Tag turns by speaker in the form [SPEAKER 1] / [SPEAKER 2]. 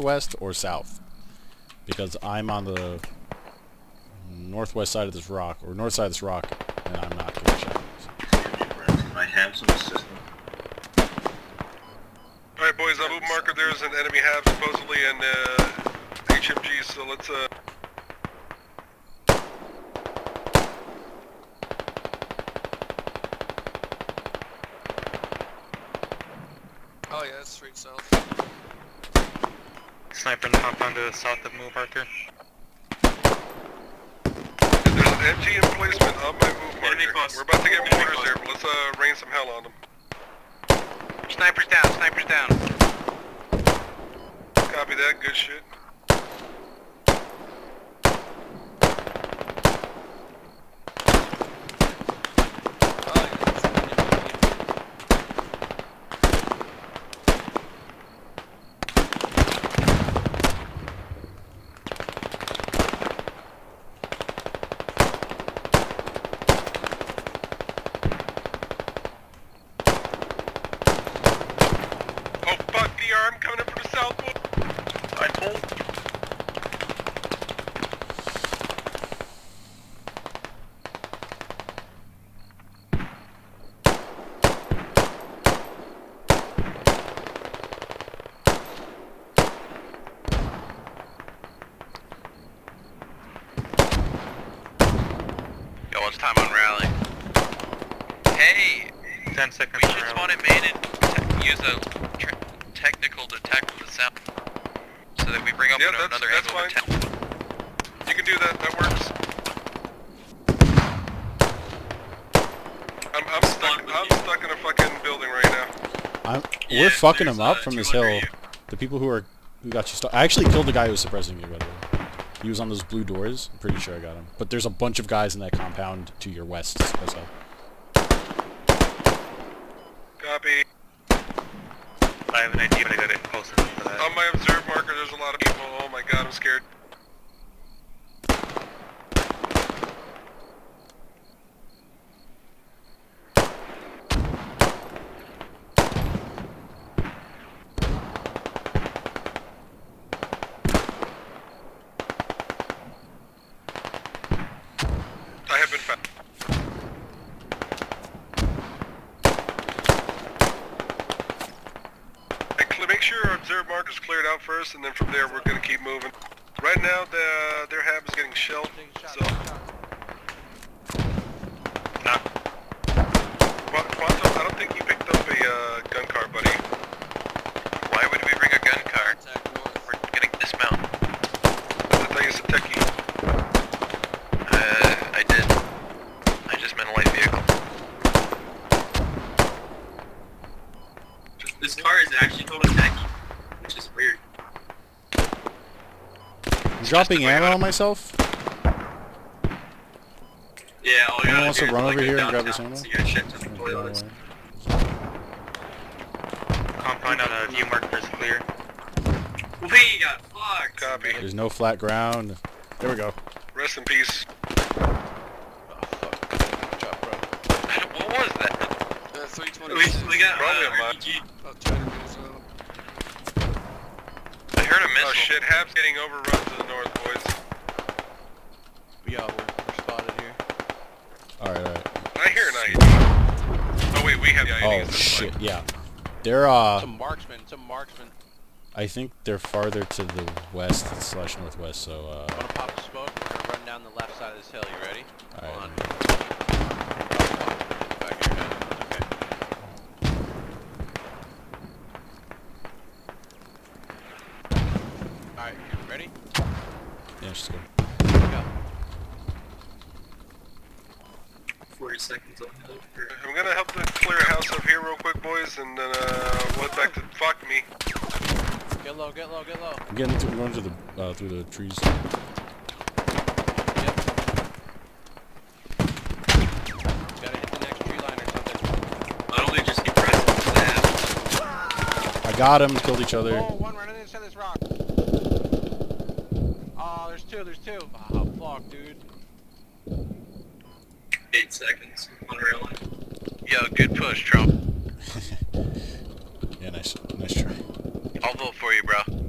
[SPEAKER 1] northwest or south? Because I'm on the northwest side of this rock, or north side of this rock, and I'm not getting shot.
[SPEAKER 2] My hands on the system.
[SPEAKER 3] Alright boys, on move marker there's an enemy hab supposedly in uh, HMG, so let's uh...
[SPEAKER 4] Oh yeah, that's straight south.
[SPEAKER 5] Sniper in the compound to the south of Move marker.
[SPEAKER 3] There's an MG emplacement on my move marker. We're about to get mortars there, but let's uh, rain some hell on them.
[SPEAKER 5] Sniper's down, sniper's down.
[SPEAKER 3] Copy that, good shit.
[SPEAKER 4] Oh yeah, that's an enemy.
[SPEAKER 3] Oh fuck, DR, I'm coming in from the south. boy.
[SPEAKER 2] I pulled.
[SPEAKER 5] Yo, it's time on rally. Hey, 10 seconds
[SPEAKER 6] We
[SPEAKER 5] to
[SPEAKER 6] should
[SPEAKER 5] rally.
[SPEAKER 6] spawn in main and use a technical detect from the south. So that we bring up
[SPEAKER 3] Yeah,
[SPEAKER 6] another
[SPEAKER 3] that's
[SPEAKER 6] angle of
[SPEAKER 3] fine.
[SPEAKER 6] attack.
[SPEAKER 3] You can do that, that works. I'm, I'm stuck, I'm stuck in a fucking building right now.
[SPEAKER 1] I'm,
[SPEAKER 2] Yeah,
[SPEAKER 1] we're fucking
[SPEAKER 2] there's,
[SPEAKER 1] them up from this hill.
[SPEAKER 2] you.
[SPEAKER 1] The people who are who got you stuck. I actually killed the guy who was suppressing you, by the way. He was on those blue doors. I'm pretty sure I got him. But there's a bunch of guys in that compound to your west. as well.
[SPEAKER 3] Copy.
[SPEAKER 5] I have an idea, but I gotta get close enough for that.
[SPEAKER 3] On my observe marker, there's a lot of people. Oh my god, I'm scared. I have been found. Hey, cl- Make sure our observe marker's cleared out first, and then from there we're gonna keep moving. Right now, the their hab is getting shelled, so.
[SPEAKER 5] Knock.
[SPEAKER 3] Qu- Quantum, I don't think you picked up a uh, gun car, buddy.
[SPEAKER 6] Why would we bring a gun car?
[SPEAKER 4] Attack north.
[SPEAKER 6] We're gonna dismount.
[SPEAKER 3] I thought you said techie.
[SPEAKER 6] Uh, I did. I just meant a light vehicle.
[SPEAKER 2] This car actually called a techie, which is weird.
[SPEAKER 1] I'm dropping
[SPEAKER 6] the
[SPEAKER 1] ammo on myself.
[SPEAKER 2] Yeah, oh, all you
[SPEAKER 1] Anyone
[SPEAKER 2] gotta
[SPEAKER 1] wants to run over
[SPEAKER 2] go
[SPEAKER 1] here and grab this
[SPEAKER 2] downtown,
[SPEAKER 1] ammo?
[SPEAKER 2] So you gotta shit to the toilets.
[SPEAKER 5] Compound on a view marker is clear.
[SPEAKER 2] We got fucked.
[SPEAKER 3] Copy.
[SPEAKER 1] There's no flat ground. There we go.
[SPEAKER 3] Rest in peace.
[SPEAKER 6] what was that?
[SPEAKER 4] Uh, 320.
[SPEAKER 2] We, we got
[SPEAKER 3] Probably
[SPEAKER 2] uh,
[SPEAKER 3] a lot.
[SPEAKER 2] RPG.
[SPEAKER 4] About 200 meters out.
[SPEAKER 6] I heard a missile.
[SPEAKER 3] Oh shit, hab's getting overrun to the north, boys.
[SPEAKER 7] Yeah, we're, we're spotted here.
[SPEAKER 1] Alright, alright.
[SPEAKER 3] I hear an IED. Oh wait, we have the IEDs.
[SPEAKER 1] Oh shit,
[SPEAKER 3] fine.
[SPEAKER 1] yeah. They're uh
[SPEAKER 7] Some marksman, some marksman.
[SPEAKER 1] I think they're farther to the west slash northwest, so uh
[SPEAKER 7] Wanna pop a smoke? We're gonna run down the left side of this hill. You ready?
[SPEAKER 1] alright.
[SPEAKER 7] Back of your head. Okay. Alright, ready?
[SPEAKER 1] Yeah, just go.
[SPEAKER 7] Go.
[SPEAKER 2] 40 seconds on.
[SPEAKER 3] I'm gonna help to clear a house up here real quick, boys, and then uh, we'll head back to fuck me.
[SPEAKER 7] Get low, get low, get low.
[SPEAKER 1] I'm getting through, going to the uh, through the trees.
[SPEAKER 7] Yep. Gotta hit the next tree line or something.
[SPEAKER 2] Why don't just keep pressing?
[SPEAKER 1] I got him, killed each other.
[SPEAKER 7] Oh, one running inside this rock. Oh, there's two, there's two. Oh, fuck, dude.
[SPEAKER 2] 8 seconds on rail line.
[SPEAKER 6] Yo, good push, Trump.
[SPEAKER 1] Yeah, nice, nice try.
[SPEAKER 6] I'll vote for you, bro.